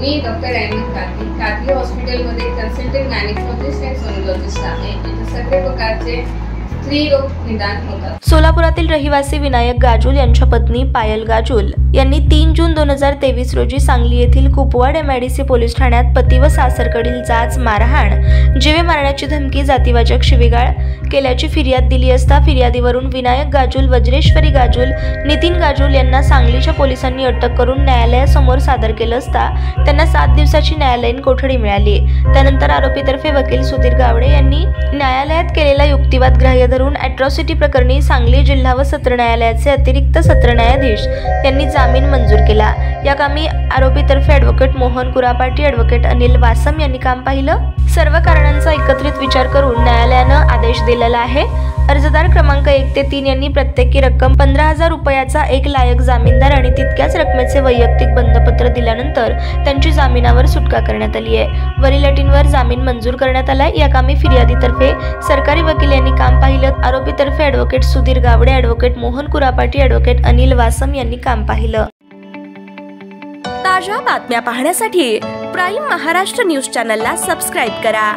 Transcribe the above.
मी doctor Ahmad काकी काकी हॉस्पिटलमध्ये कन्सल्टंट गायनेकोलॉजिस्ट अँड सोनोलॉजिस्ट आहे. इथे सगळे प्रकारचे सोलापुरातील रहिवासी विनायक गाजूल यांच्या पत्नी पायल गाजूल यांनी तीन जून दोन हजार तेवीस रोजी सांगली येथील कुपवाड एमआयडीसी पोलीस ठाण्यात पती व सासरकडील जाच मारहाण जीवे मारण्याची धमकी जातीवाचक शिवीगाळ केल्याची फिर्याद दिली असता फिर्यादीवरून विनायक गाजूल वज्रेश्वरी गाजूल नितीन गाजूल यांना सांगलीच्या पोलिसांनी अटक करून न्यायालयासमोर सादर केलं असता त्यांना सात दिवसाची न्यायालयीन कोठडी मिळाली. त्यानंतर आरोपीतर्फे वकील सुधीर गावडे यांनी न्यायालयात केलेला युक्तिवाद ग्राह्य धरून अॅट्रॉसिटी प्रकरणी सांगली जिल्हा व सत्र न्यायालयाचे अतिरिक्त सत्र न्यायाधीश यांनी जामीन मंजूर केला. या कामी आरोपीतर्फे ॲडव्होकेट मोहन कुरापाटी ॲडव्होकेट अनिल वासम यांनी काम पाहिलं. सर्व कारणांचा एकत्रित विचार करून न्यायालयानं आदेश दिलेला आहे. अर्जदार क्रमांक एक ते तीन यांनी प्रत्येकी रक्कम पंधरा हजार रुपयाचा एक लायक जामीनदार आणि तितक्याच रकमेचे वैयक्तिक पत्र दिल्यानंतर त्यांची जामिनावर सुटका करण्यात आली आहे. वरील अटींवर जामीन मंजूर करण्यात आलाय या कामी फिर्यादीतर्फे सरकारी वकील यांनी काम पाहिलं. आरोपीतर्फे advocate Sudhir Gawade advocate Mohan Kurapati advocate Anil Wasam यांनी काम पाहिलं. ताज्या बातम्या पाहण्यासाठी प्राईम महाराष्ट्र न्यूज चॅनलला सबस्क्राईब करा.